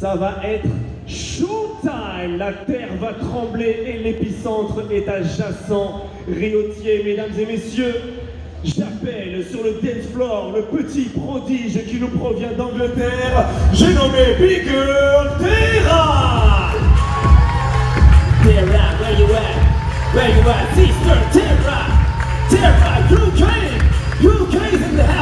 Ça va être showtime. La terre va trembler et l'épicentre est adjacent. Riotier, mesdames et messieurs, j'appelle sur le dance floor le petit prodige qui nous provient d'Angleterre. J'ai nommé Big Girl Terra. Terra, where you at? Where you at? Sister Terra! Terra, UK! UK's in the house,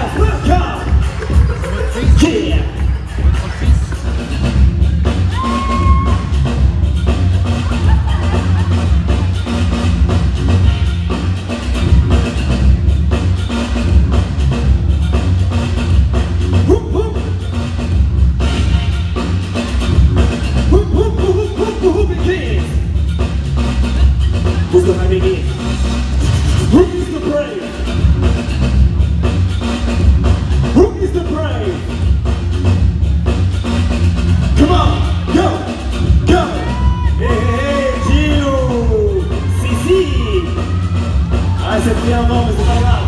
c'est pris avant, mais c'est pas grave.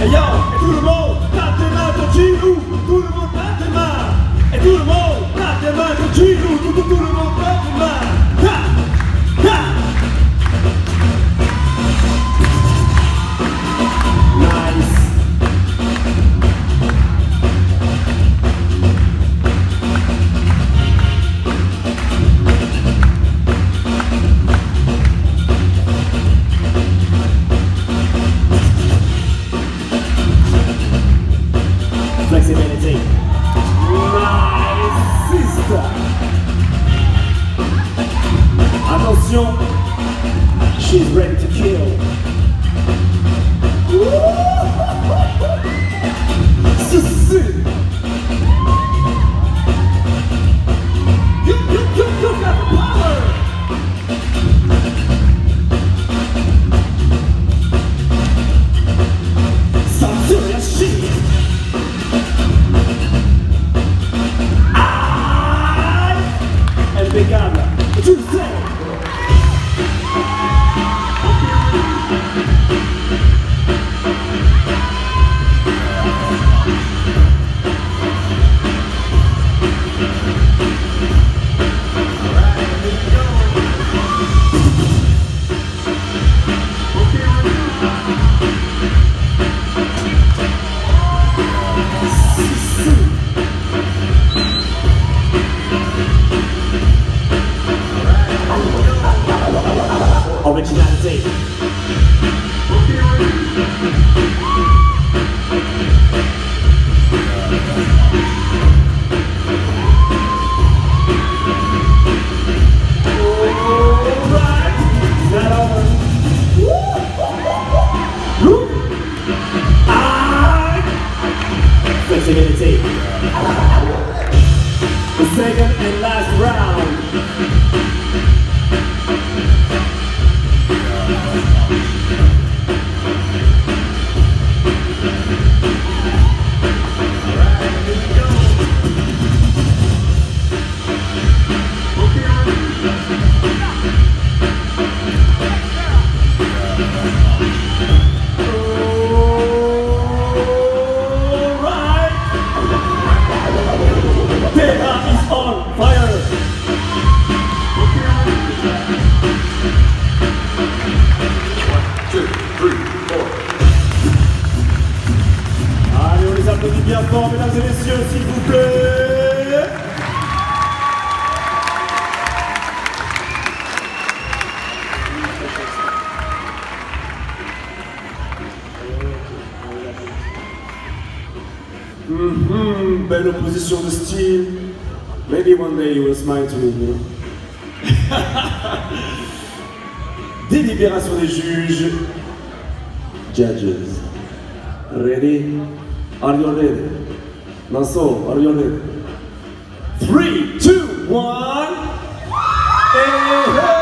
Hey yo, et tout le monde, tape tes mains! Tout le monde She's ready to kill. Ceci. You, you, you, got the power. Flexibility. The s'il vous plaît. Mhm, belle opposition de style. Maybe one day you will smile to me, you. Délibération des juges. Judges. Ready? Are you ready? Nassau, are you ready? Three, two, one. Hey, hey.